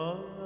Oh.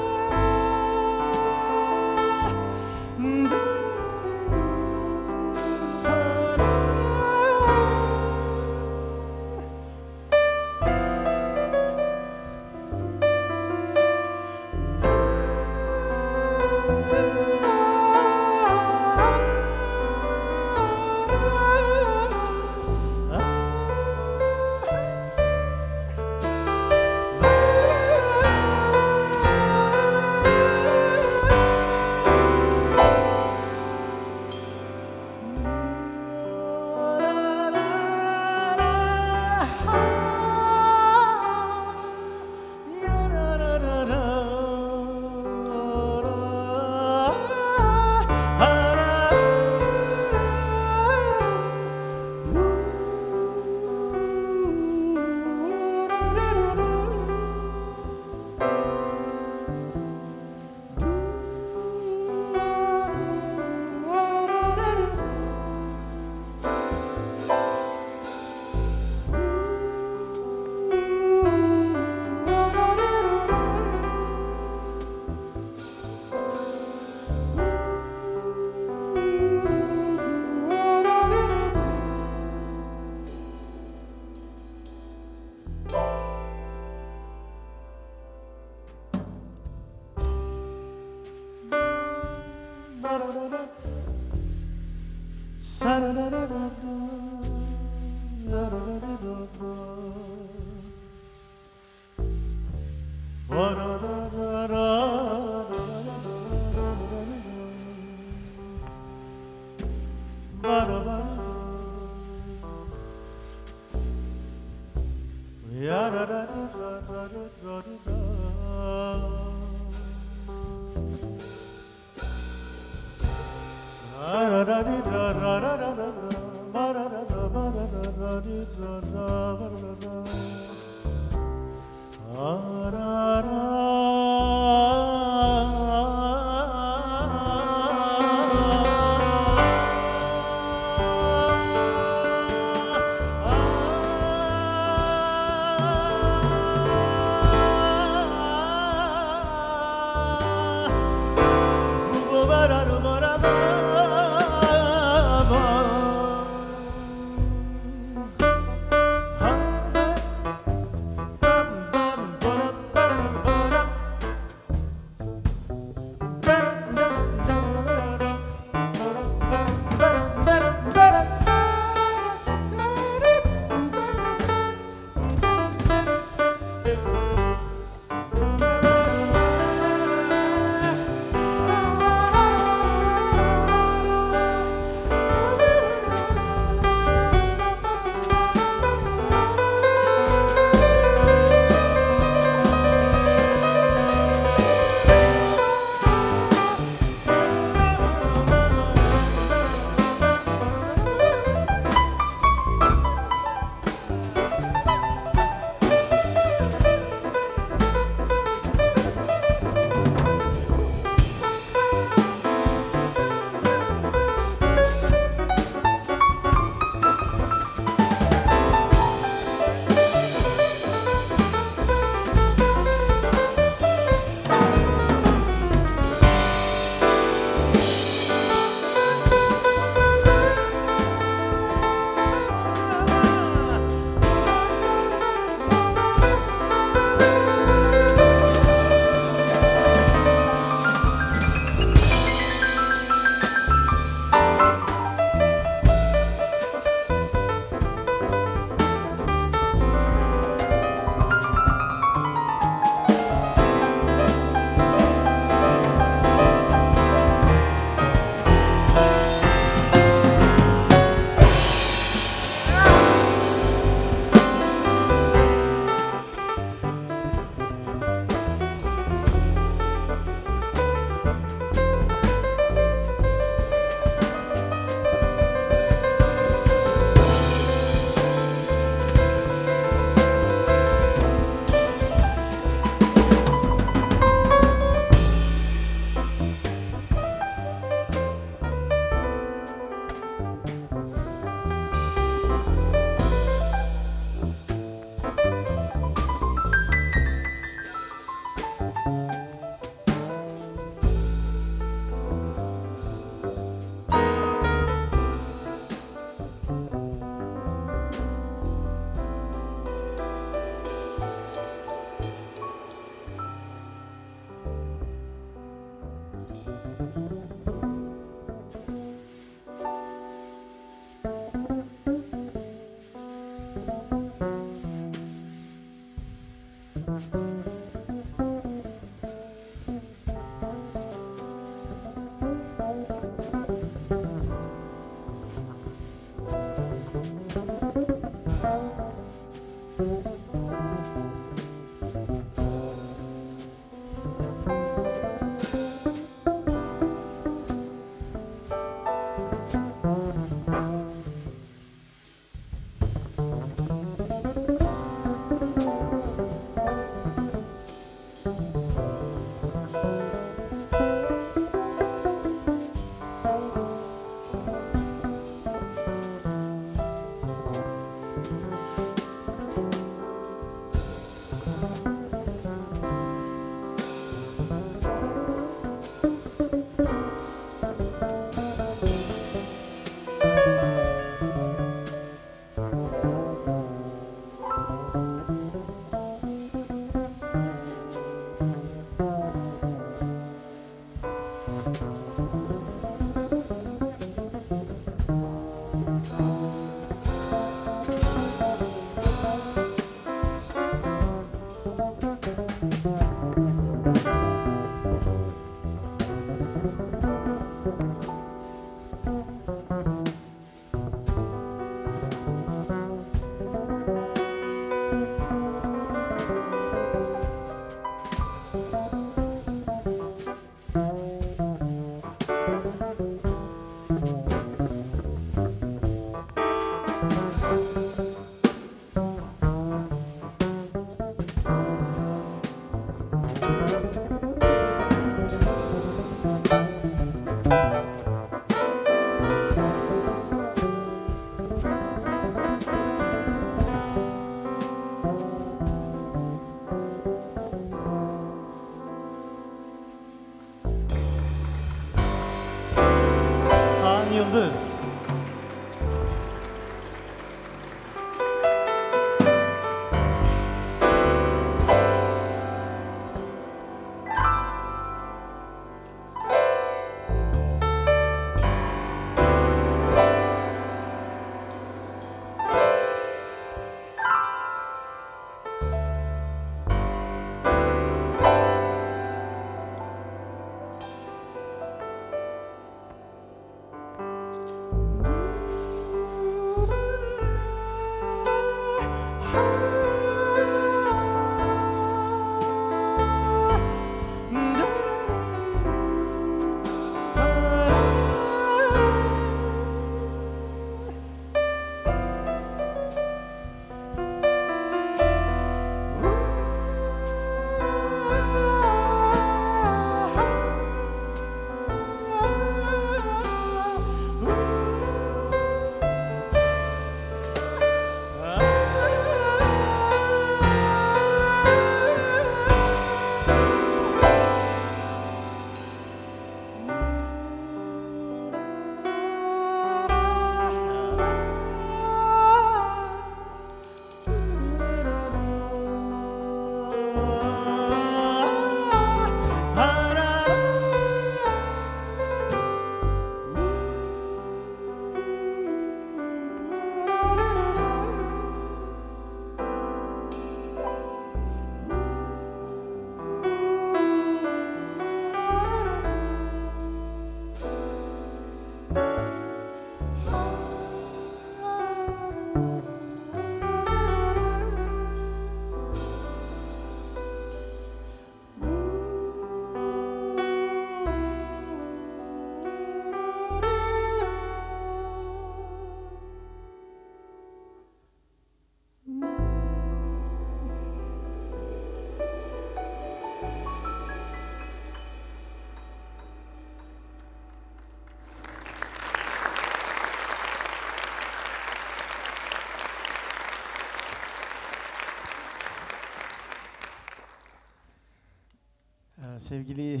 Sevgili e,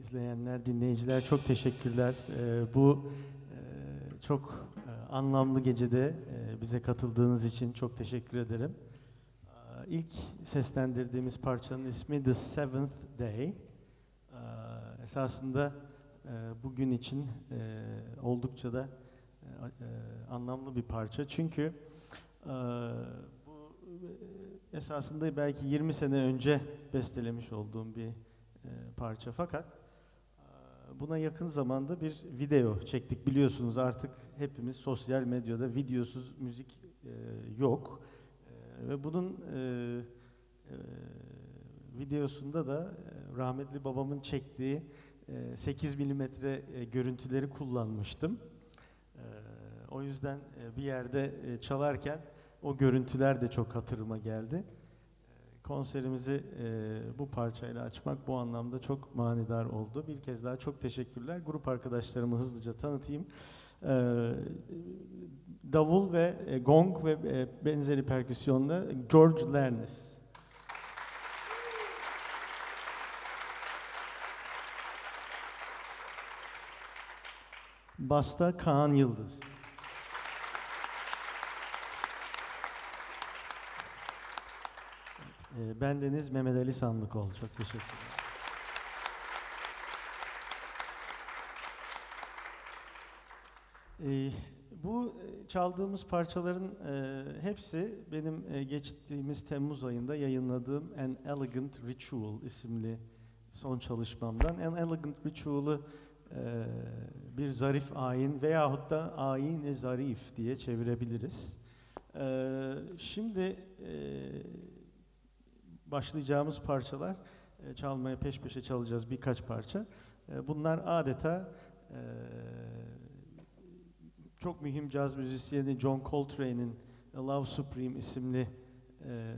izleyenler, dinleyiciler çok teşekkürler. E, bu e, çok e, anlamlı gecede e, bize katıldığınız için çok teşekkür ederim. E, ilk seslendirdiğimiz parçanın ismi The Seventh Day. E, esasında e, bugün için e, oldukça da e, e, anlamlı bir parça. Çünkü e, bu e, esasında belki 20 sene önce bestelemiş olduğum bir e, parça. Fakat e, buna yakın zamanda bir video çektik. Biliyorsunuz artık hepimiz sosyal medyada videosuz müzik e, yok. E, ve bunun e, e, videosunda da e, rahmetli babamın çektiği e, 8 milimetre e, görüntüleri kullanmıştım. E, o yüzden bir yerde çalarken o görüntüler de çok hatırıma geldi. Konserimizi e, bu parçayla açmak bu anlamda çok manidar oldu. Bir kez daha çok teşekkürler. Grup arkadaşlarımı hızlıca tanıtayım. E, davul ve e, gong ve e, benzeri perküsyonla George Lernes. Basta Kaan Yıldız. E, bendeniz Mehmet Ali Sandıkoğlu. Çok teşekkür ederim. E, bu e, çaldığımız parçaların e, hepsi benim e, geçtiğimiz Temmuz ayında yayınladığım An Elegant Ritual isimli son çalışmamdan. An Elegant Ritual'ı bir zarif ayin veyahut da ayin-i zarif diye çevirebiliriz. E, şimdi başlayacağımız parçalar e, çalmaya peş peşe çalacağız birkaç parça. E, bunlar adeta e, çok mühim caz müzisyeni John Coltrane'in Love Supreme isimli e,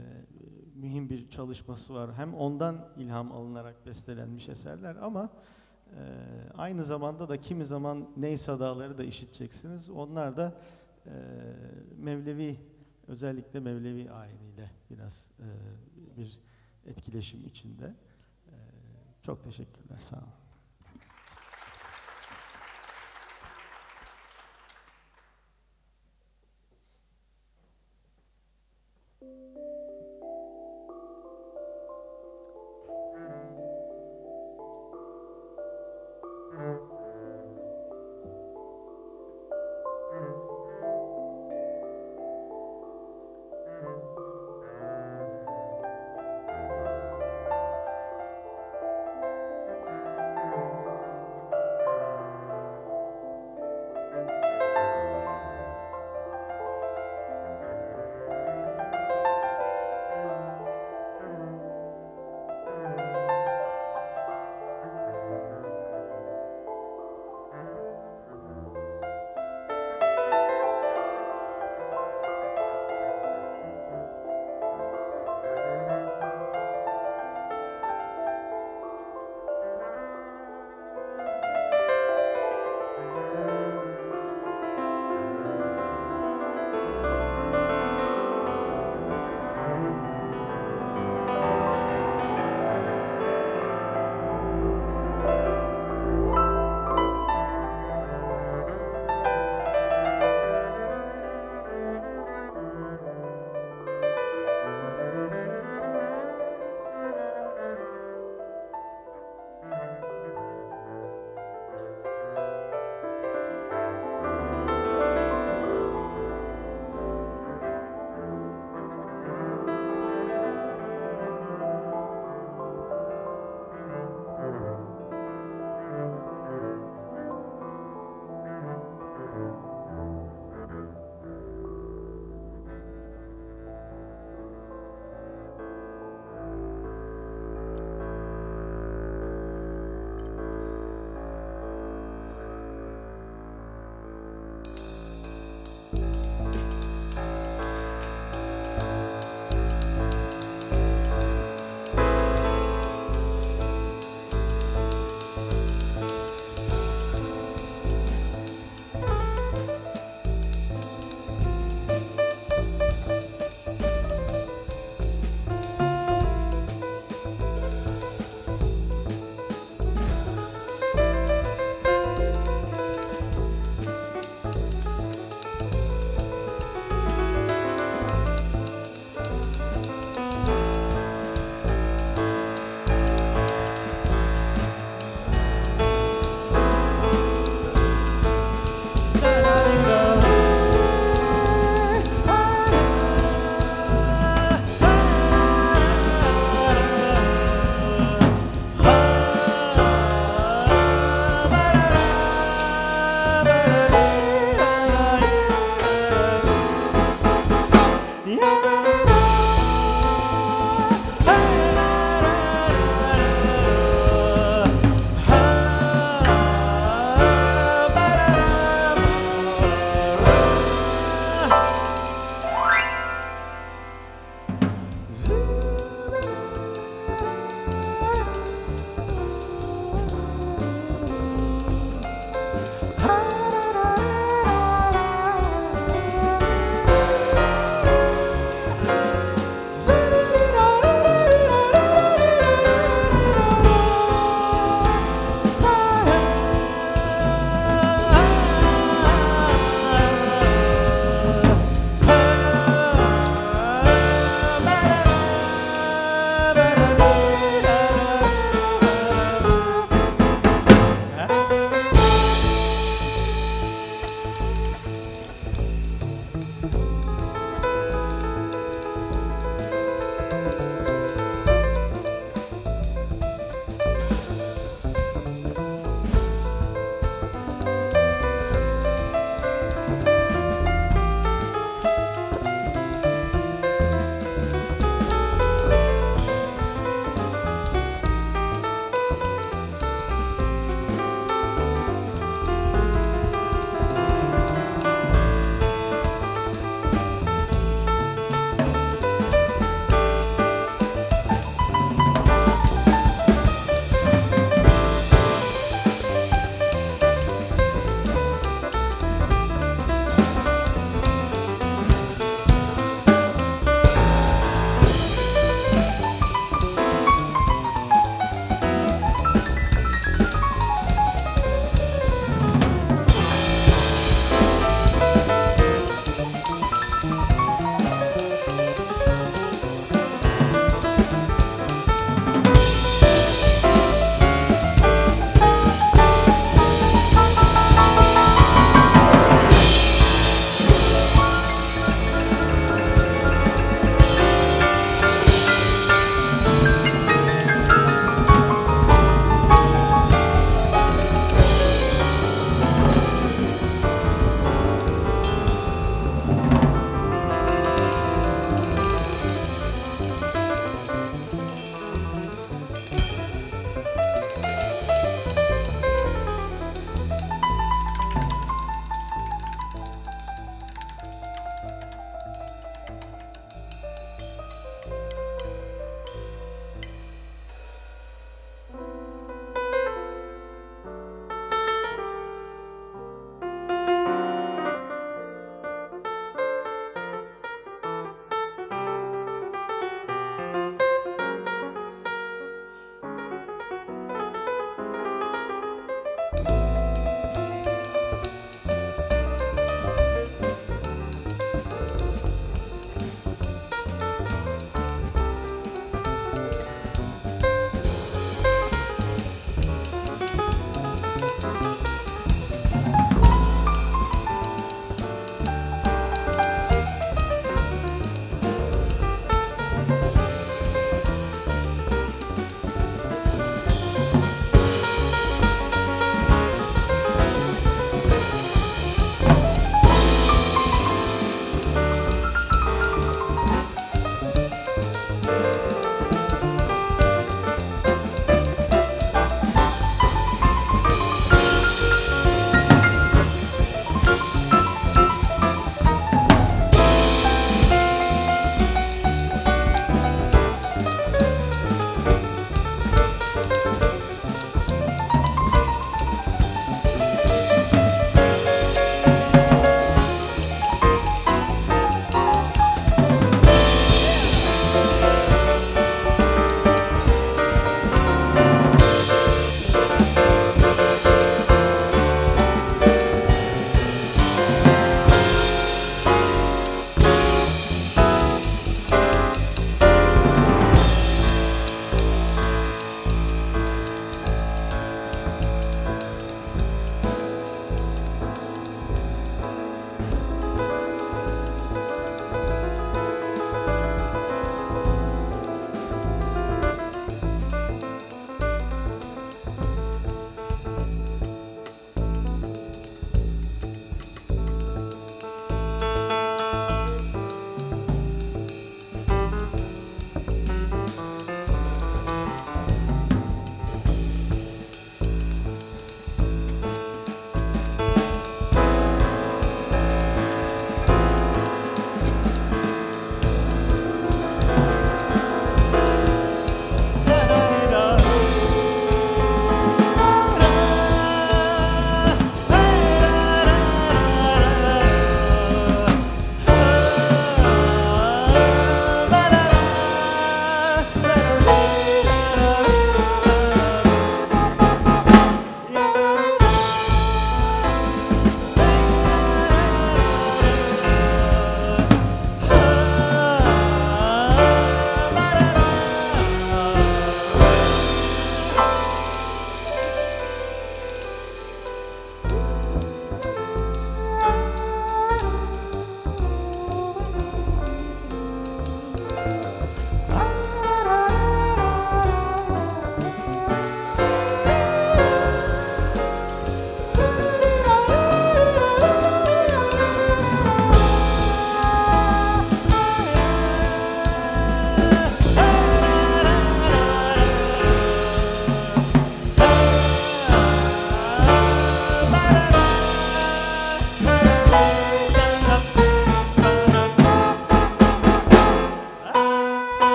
mühim bir çalışması var. Hem ondan ilham alınarak bestelenmiş eserler ama e, aynı zamanda da kimi zaman ney sadaları da işiteceksiniz. Onlar da e, Mevlevi özellikle Mevlevi ayiniyle biraz e, bir etkileşim içinde. E, çok teşekkürler. Sağ olun.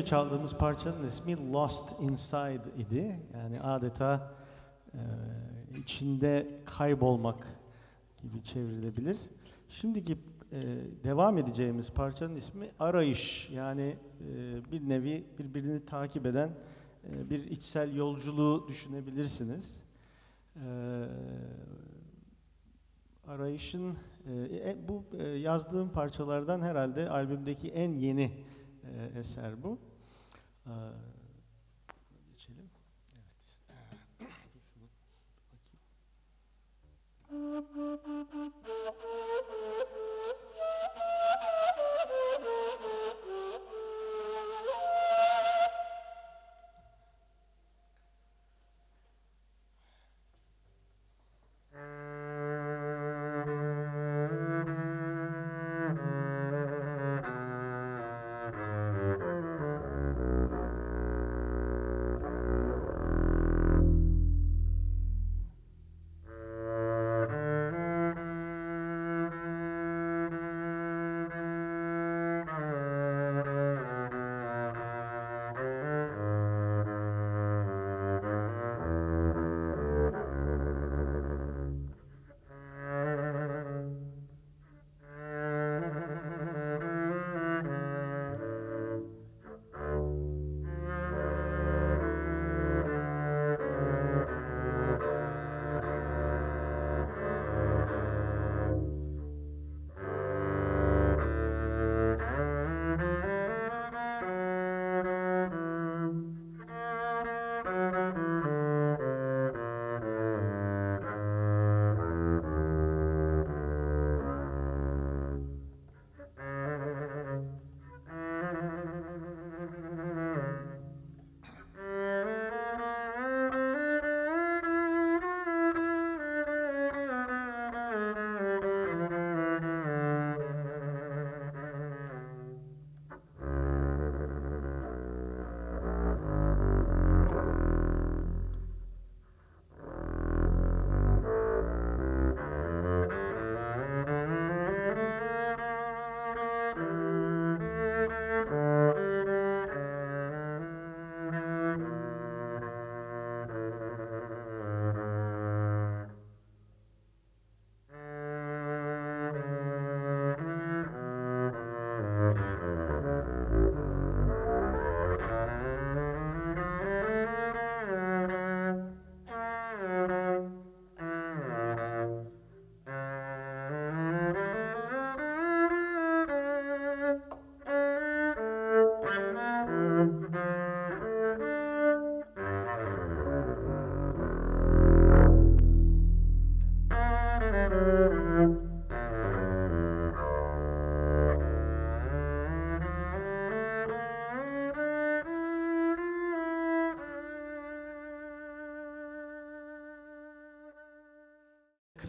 Önce çaldığımız parçanın ismi Lost Inside idi. Yani adeta e, içinde kaybolmak gibi çevrilebilir. Şimdiki e, devam edeceğimiz parçanın ismi Arayış. Yani e, bir nevi birbirini takip eden e, bir içsel yolculuğu düşünebilirsiniz. E, arayışın e, e, bu e, yazdığım parçalardan herhalde albümdeki en yeni e, eser bu. E, geçelim. Evet. Dur şunu bakayım.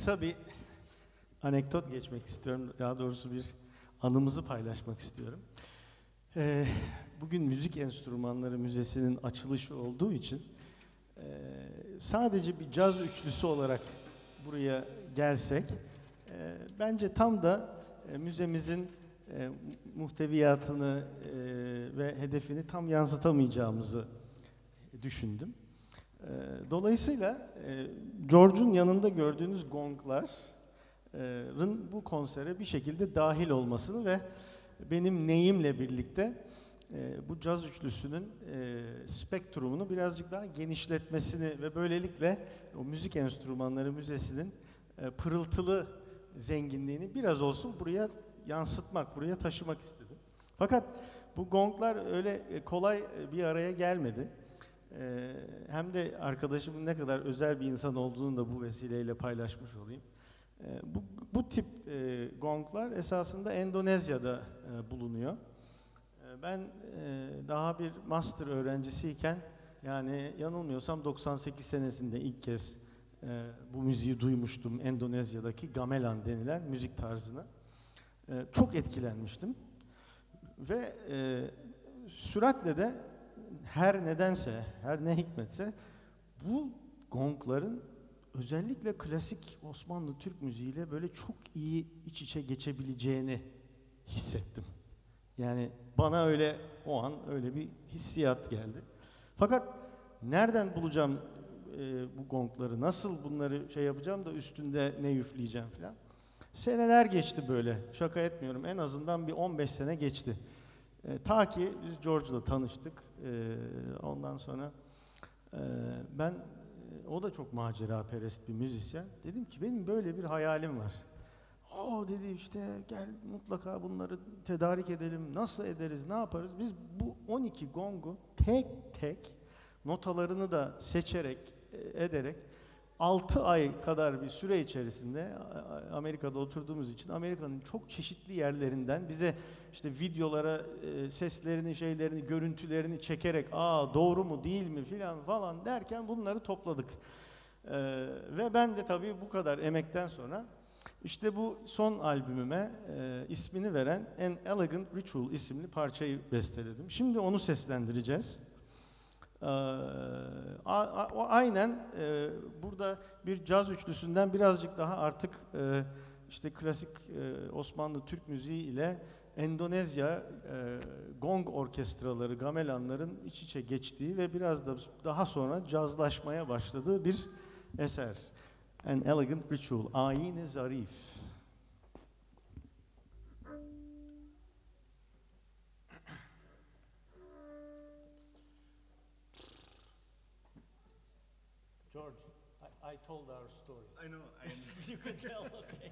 Kısa bir anekdot geçmek istiyorum. Daha doğrusu bir anımızı paylaşmak istiyorum. Ee, bugün Müzik Enstrümanları Müzesi'nin açılışı olduğu için e, sadece bir caz üçlüsü olarak buraya gelsek e, bence tam da e, müzemizin e, muhteviyatını e, ve hedefini tam yansıtamayacağımızı düşündüm. E, dolayısıyla e, George'un yanında gördüğünüz gongların bu konsere bir şekilde dahil olmasını ve benim neyimle birlikte e, bu caz üçlüsünün e, spektrumunu birazcık daha genişletmesini ve böylelikle o müzik enstrümanları müzesinin e, pırıltılı zenginliğini biraz olsun buraya yansıtmak, buraya taşımak istedim. Fakat bu gonglar öyle kolay bir araya gelmedi. E, hem de arkadaşımın ne kadar özel bir insan olduğunu da bu vesileyle paylaşmış olayım. E, bu, bu tip e, gonglar esasında Endonezya'da e, bulunuyor. E, ben e, daha bir master öğrencisiyken yani yanılmıyorsam 98 senesinde ilk kez e, bu müziği duymuştum Endonezya'daki gamelan denilen müzik tarzını. E, çok etkilenmiştim ve e, süratle de her nedense, her ne hikmetse bu gongların özellikle klasik Osmanlı Türk müziğiyle böyle çok iyi iç içe geçebileceğini hissettim. Yani bana öyle o an öyle bir hissiyat geldi. Fakat nereden bulacağım e, bu gongları, nasıl bunları şey yapacağım da üstünde ne üfleyeceğim falan. Seneler geçti böyle, şaka etmiyorum en azından bir 15 sene geçti. E, ta ki biz George'la tanıştık. E, ondan sonra e, ben, e, o da çok macera perest bir müzisyen. Dedim ki benim böyle bir hayalim var. O dedi işte gel mutlaka bunları tedarik edelim. Nasıl ederiz, ne yaparız? Biz bu 12 gongu tek tek notalarını da seçerek, e, ederek 6 ay kadar bir süre içerisinde Amerika'da oturduğumuz için Amerika'nın çok çeşitli yerlerinden bize işte videolara e, seslerini, şeylerini, görüntülerini çekerek aa doğru mu değil mi filan falan derken bunları topladık. Ee, ve ben de tabii bu kadar emekten sonra işte bu son albümüme e, ismini veren An Elegant Ritual isimli parçayı besteledim. Şimdi onu seslendireceğiz. Aynen burada bir caz üçlüsünden birazcık daha artık işte klasik Osmanlı Türk müziği ile Endonezya gong orkestraları, gamelanların iç içe geçtiği ve biraz da daha sonra cazlaşmaya başladığı bir eser. An Elegant Ritual, Ayin-i Zarif. I, told our story. I know. I you could tell, okay,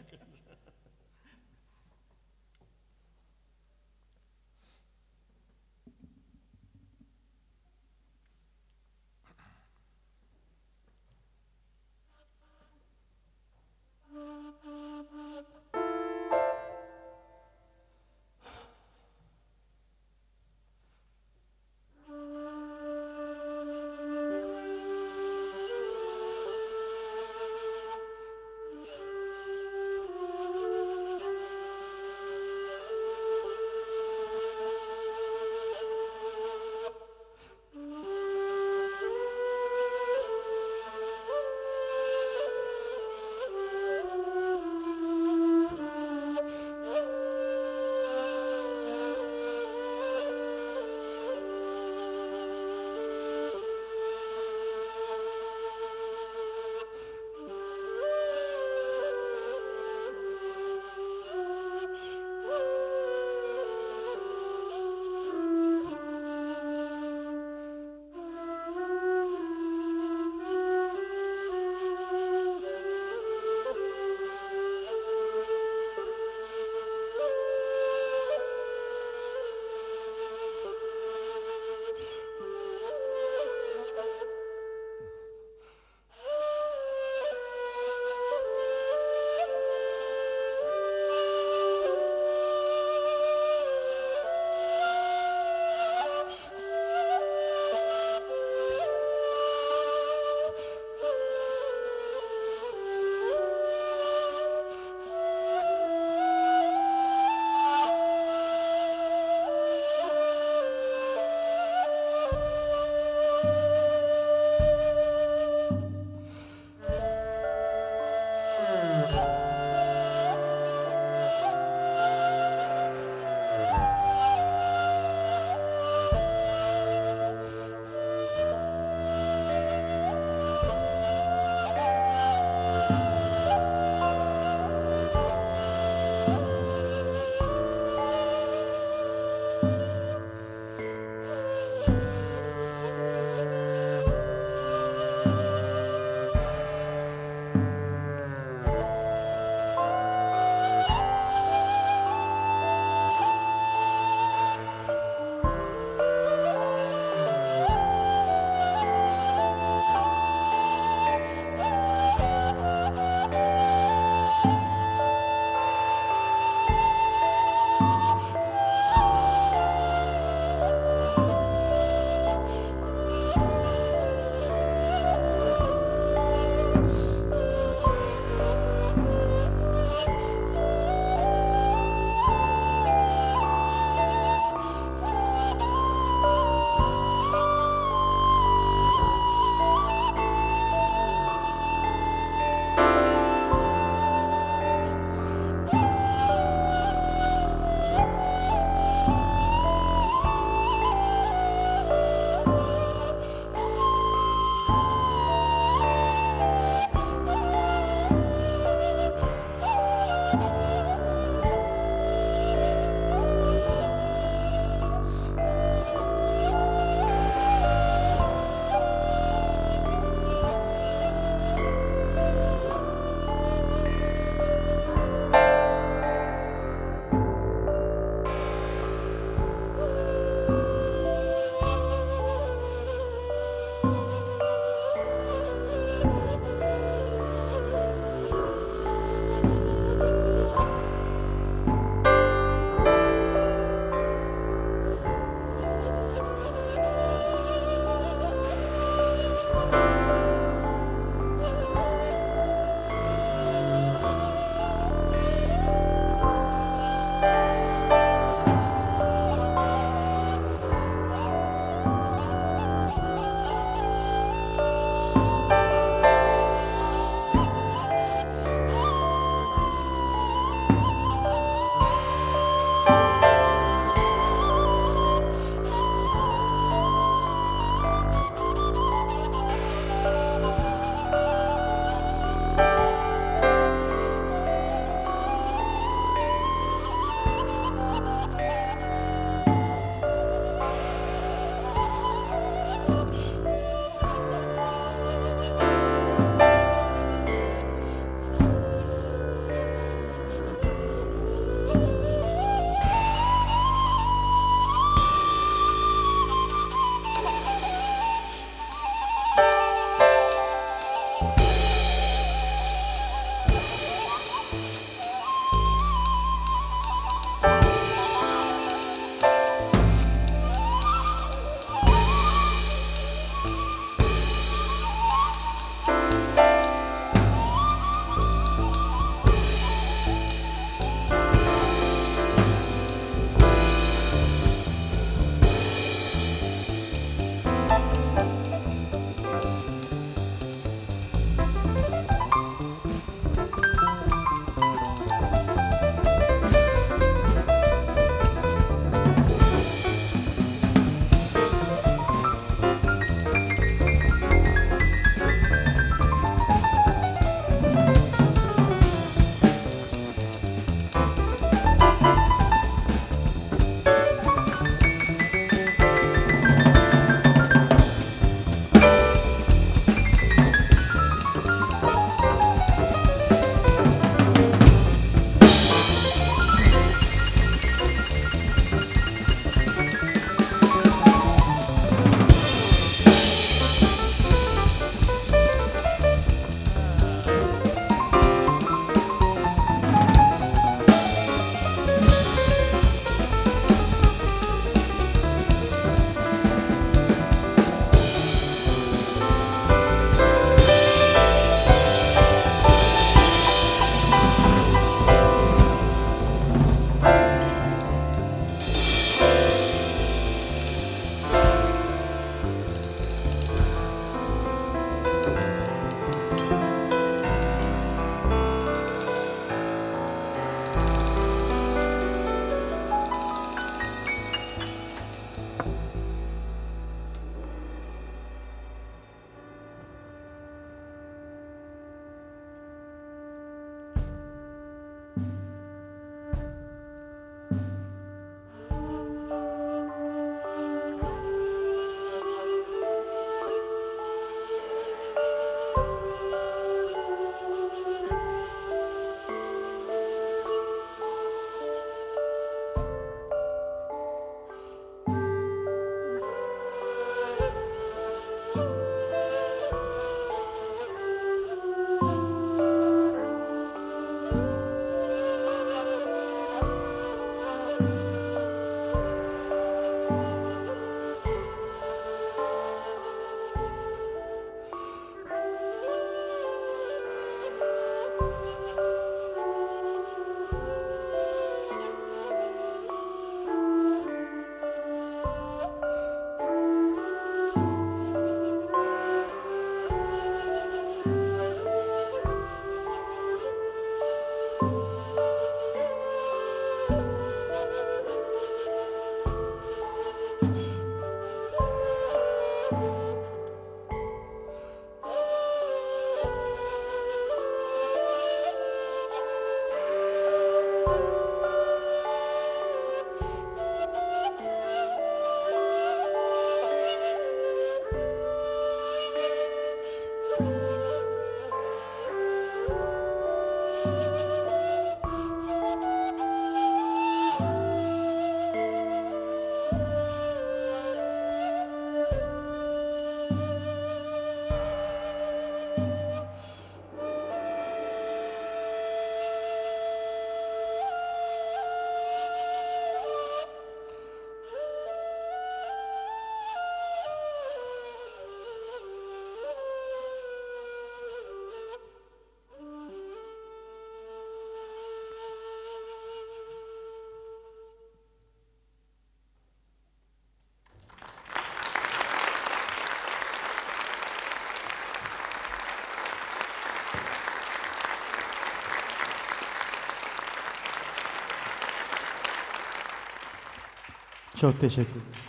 Çok teşekkür ederim.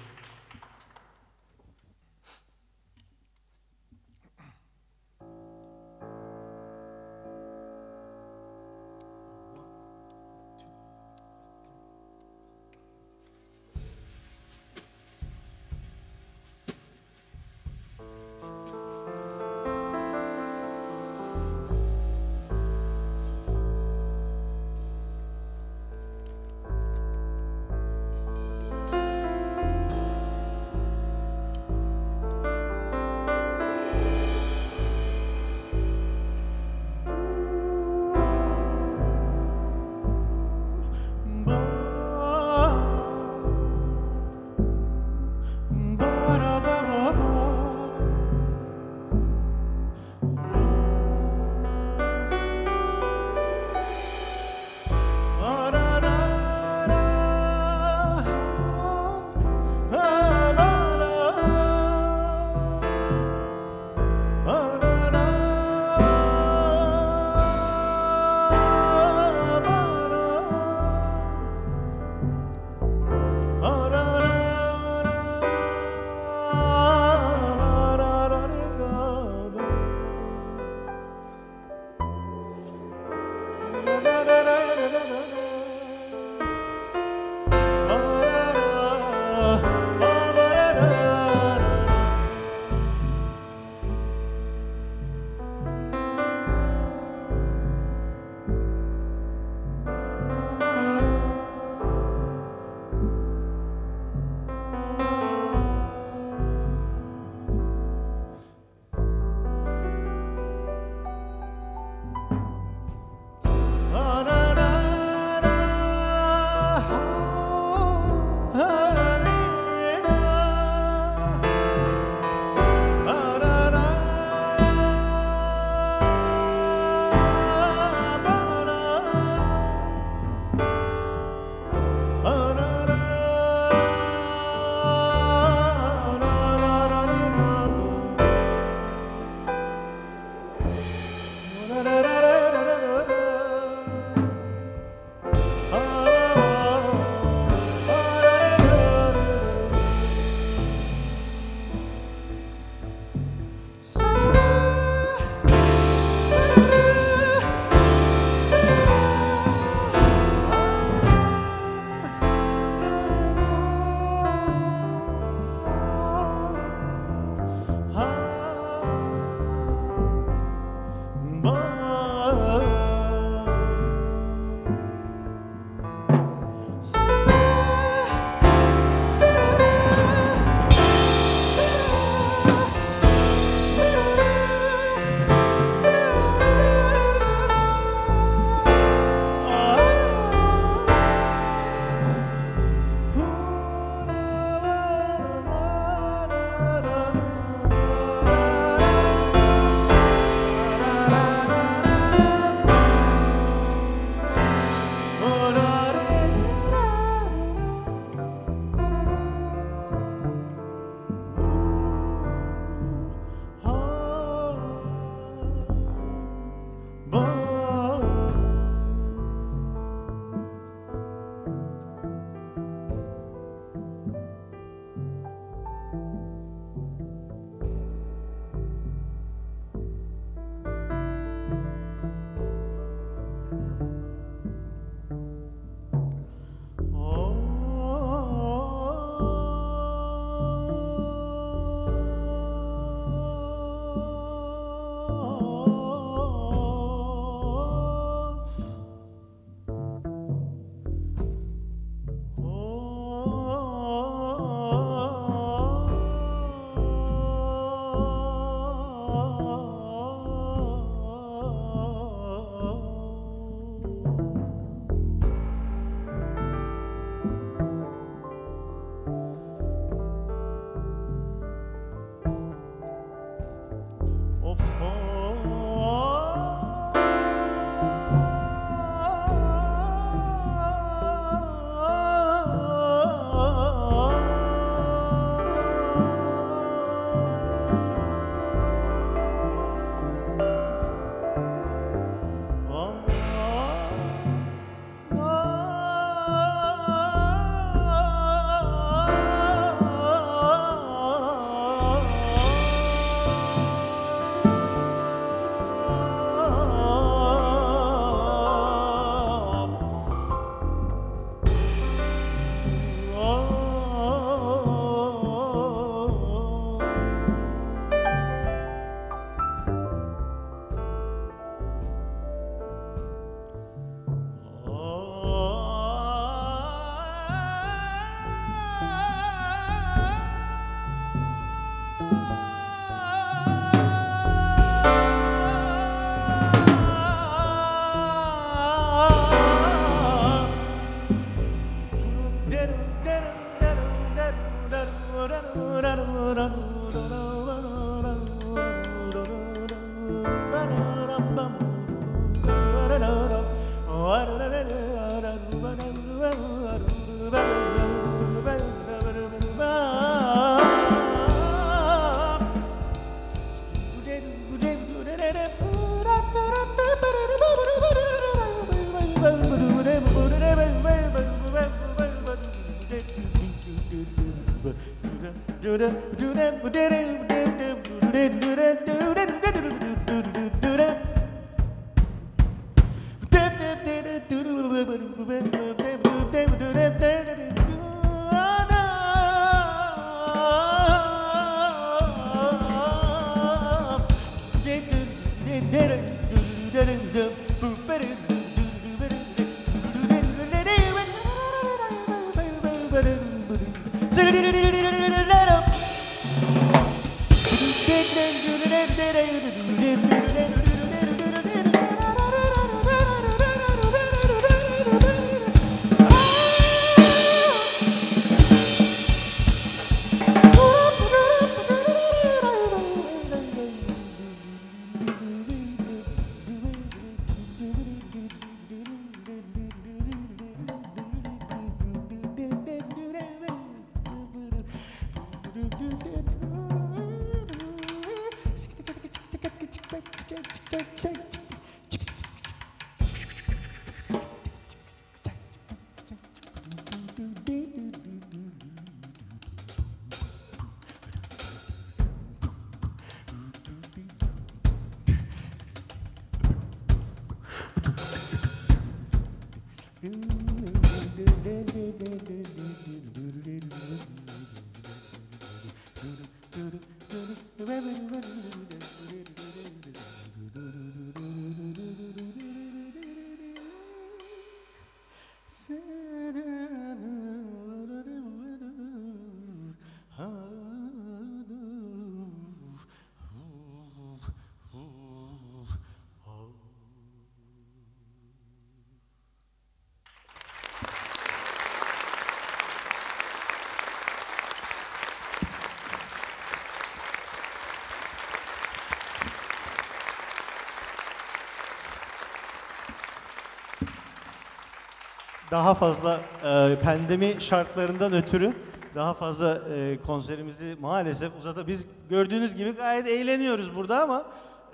Daha fazla e, pandemi şartlarından ötürü daha fazla e, konserimizi maalesef uzadı. Biz gördüğünüz gibi gayet eğleniyoruz burada ama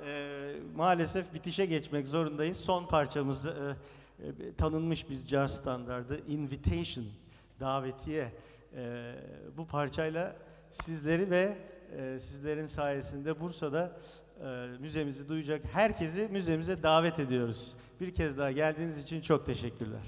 e, maalesef bitişe geçmek zorundayız. Son parçamız e, e, tanınmış biz caz standardı Invitation, davetiye. E, bu parçayla sizleri ve e, sizlerin sayesinde Bursa'da e, müzemizi duyacak herkesi müzemize davet ediyoruz. Bir kez daha geldiğiniz için çok teşekkürler.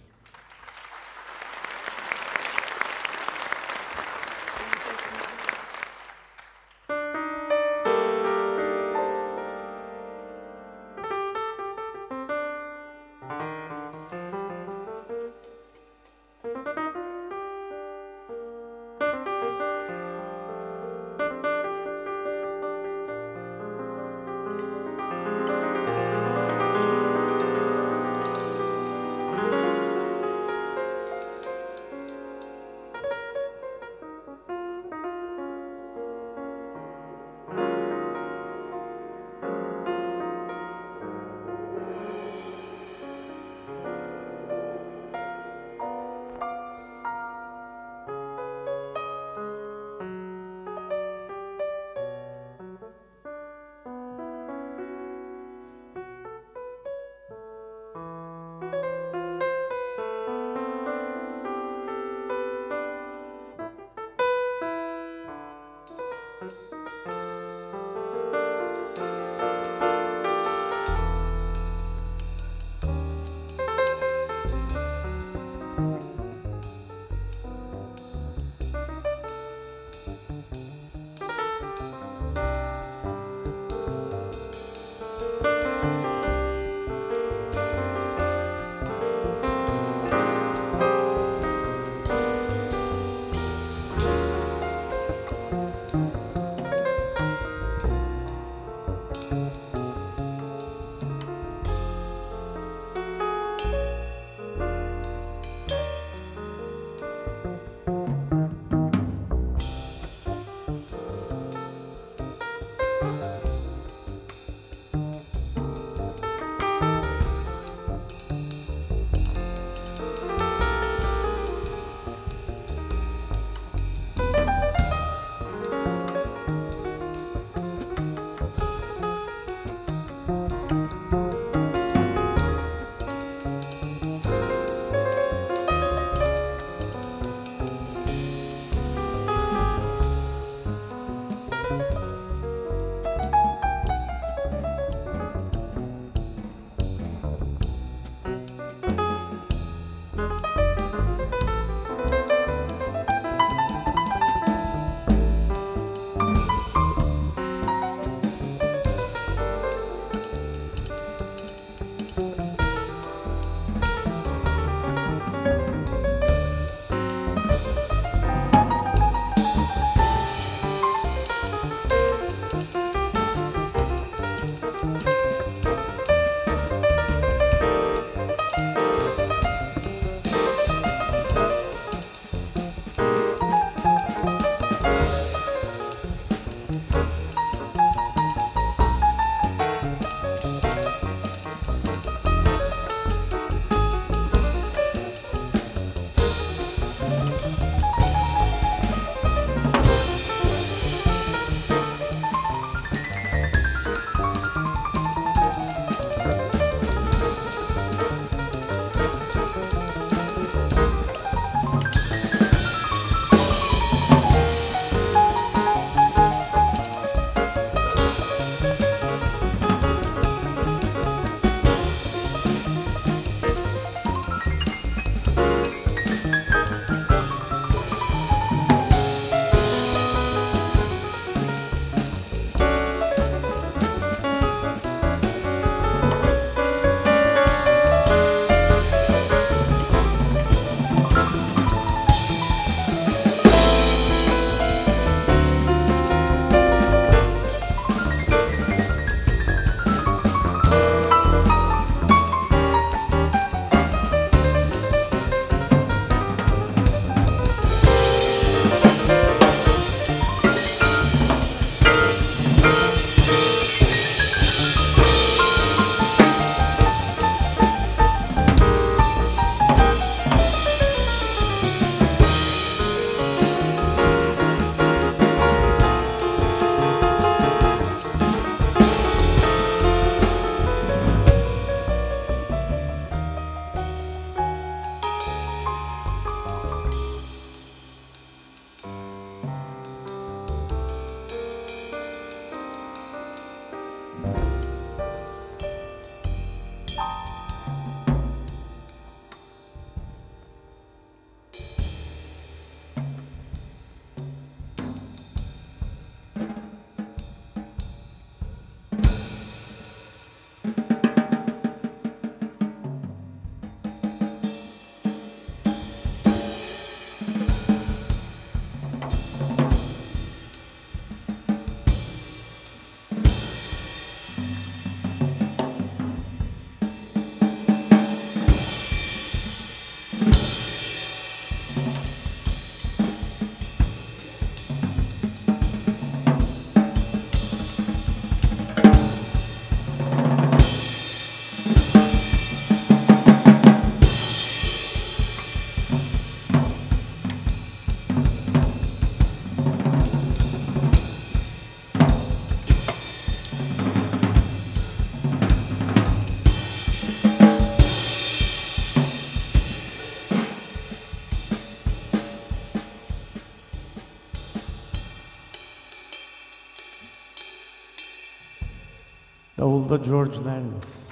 Davulda George Lernes.